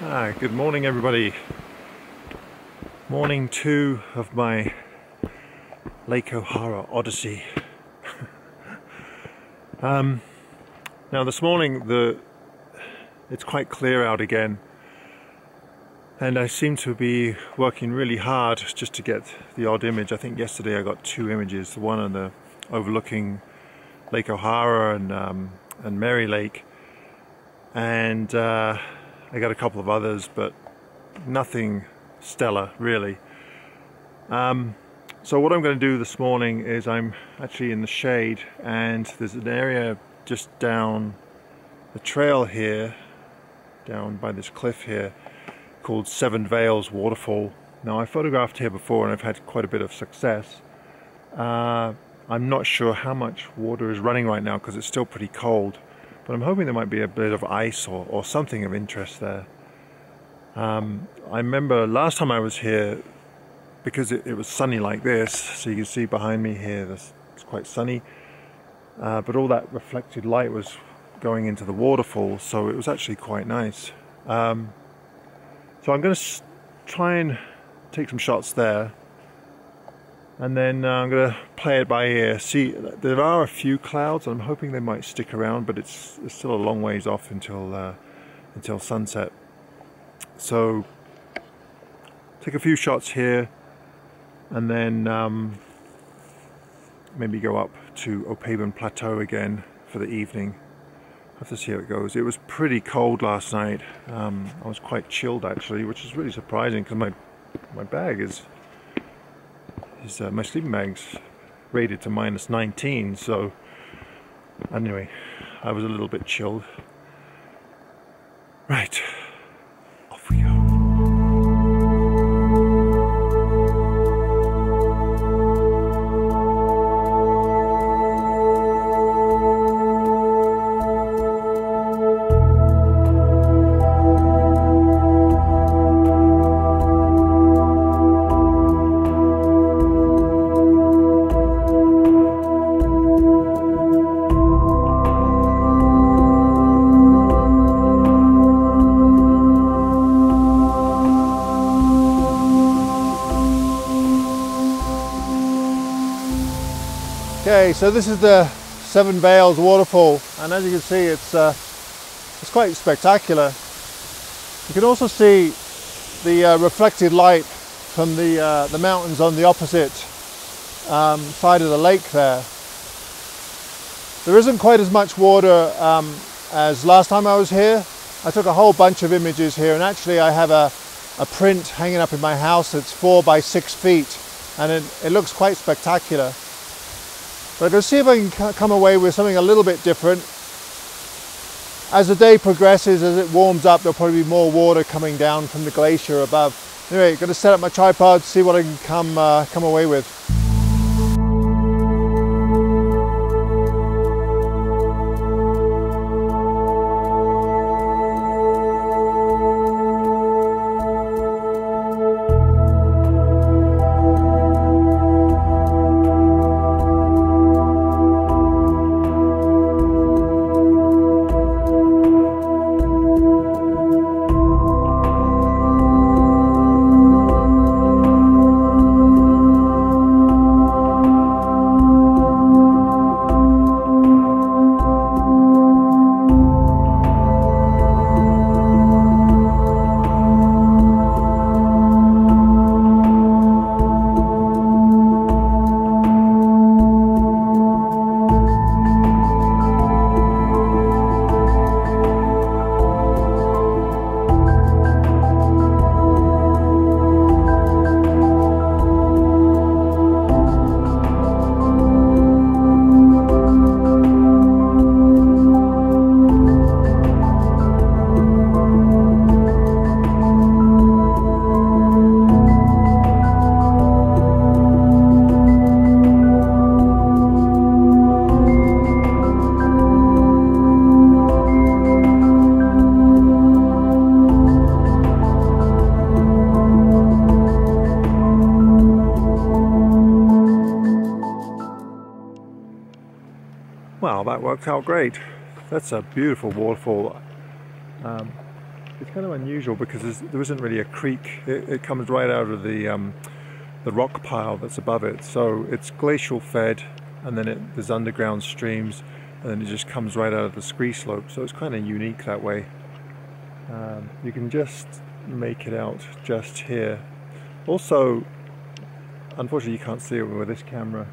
Ah, good morning, everybody. Morning two of my Lake O'Hara Odyssey. um, now, this morning the it's quite clear out again, and I seem to be working really hard just to get the odd image. I think yesterday I got two images: the one on the overlooking Lake O'Hara and um, and Mary Lake, and. Uh, I got a couple of others, but nothing stellar really. Um, so what I'm going to do this morning is I'm actually in the shade and there's an area just down the trail here, down by this cliff here, called Seven Veils Waterfall. Now I photographed here before and I've had quite a bit of success. Uh, I'm not sure how much water is running right now because it's still pretty cold but I'm hoping there might be a bit of ice or, or something of interest there. Um, I remember last time I was here, because it, it, was sunny like this, so you can see behind me here, this, it's quite sunny, uh, but all that reflected light was going into the waterfall, so it was actually quite nice. Um, so I'm going to try and take some shots there and then uh, I'm going to play it by ear. See, there are a few clouds, and I'm hoping they might stick around, but it's, it's still a long ways off until uh, until sunset. So take a few shots here, and then um, maybe go up to Opabin Plateau again for the evening. Have to see how it goes. It was pretty cold last night. Um, I was quite chilled actually, which is really surprising because my my bag is is uh, my sleeping bag's rated to minus 19 so anyway I was a little bit chilled. Right Okay, so this is the Seven Veils waterfall, and as you can see, it's uh, it's quite spectacular. You can also see the uh, reflected light from the uh, the mountains on the opposite um, side of the lake there. There isn't quite as much water um, as last time I was here. I took a whole bunch of images here, and actually I have a, a print hanging up in my house that's four by six feet, and it, it looks quite spectacular. But I'm going to see if I can come away with something a little bit different. As the day progresses, as it warms up, there'll probably be more water coming down from the glacier above. Anyway, I'm going to set up my tripod, see what I can come, uh, come away with. Out great. That's a beautiful waterfall. Um, it's kind of unusual because there isn't really a creek. It, it comes right out of the um, the rock pile that's above it. So it's glacial fed, and then it, there's underground streams, and then it just comes right out of the scree slope. So it's kind of unique that way. Um, you can just make it out just here. Also, unfortunately you can't see it with this camera.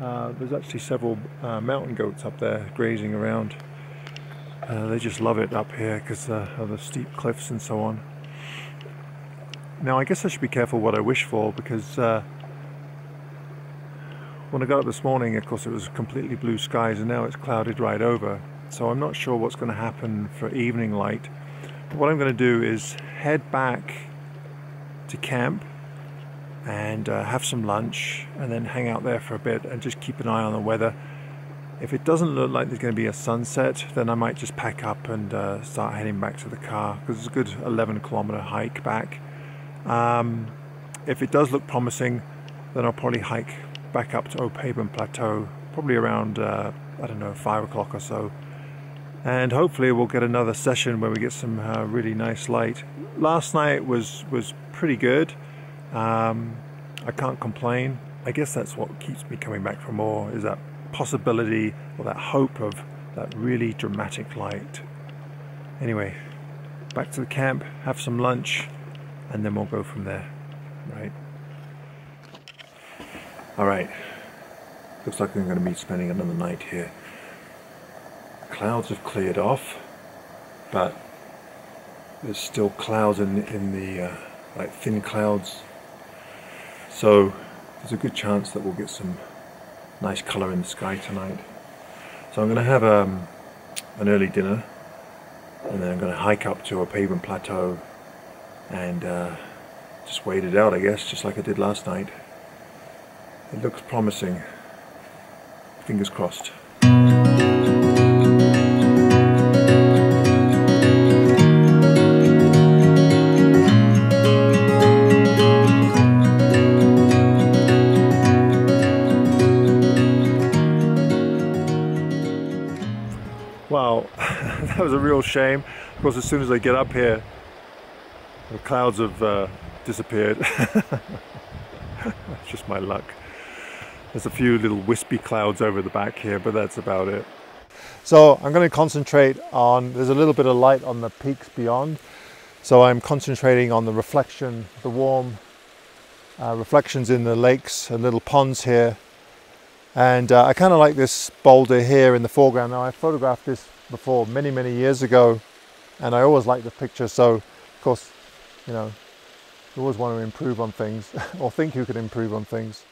Uh, there's actually several uh, mountain goats up there grazing around. Uh, they just love it up here because uh, of the steep cliffs and so on. Now I guess I should be careful what I wish for because uh, when I got up this morning of course it was completely blue skies and now it's clouded right over. So I'm not sure what's going to happen for evening light. But what I'm going to do is head back to camp and uh, have some lunch and then hang out there for a bit and just keep an eye on the weather. If it doesn't look like there's going to be a sunset, then I might just pack up and uh, start heading back to the car because it's a good 11 kilometer hike back. Um, if it does look promising, then I'll probably hike back up to Opabin Plateau, probably around, uh, I don't know, 5 o'clock or so. And hopefully we'll get another session where we get some uh, really nice light. Last night was, was pretty good. Um, I can't complain. I guess that's what keeps me coming back for more is that possibility or that hope of that really dramatic light. Anyway, back to the camp, have some lunch, and then we'll go from there, right? All right, looks like I'm going to be spending another night here. Clouds have cleared off, but there's still clouds in, in the, uh, like thin clouds so there's a good chance that we'll get some nice colour in the sky tonight. So I'm going to have um, an early dinner and then I'm going to hike up to Opabin Plateau and uh, just wait it out I guess just like I did last night. It looks promising. Fingers crossed. Real shame. Of course, as soon as I get up here, the clouds have uh, disappeared. It's just my luck. There's a few little wispy clouds over the back here, but that's about it. So I'm going to concentrate on, there's a little bit of light on the peaks beyond. So I'm concentrating on the reflection, the warm uh, reflections in the lakes and little ponds here. And uh, I kind of like this boulder here in the foreground. Now I photographed this before many, many years ago. And I always liked the picture. So, of course, you know, you always want to improve on things or think you could improve on things.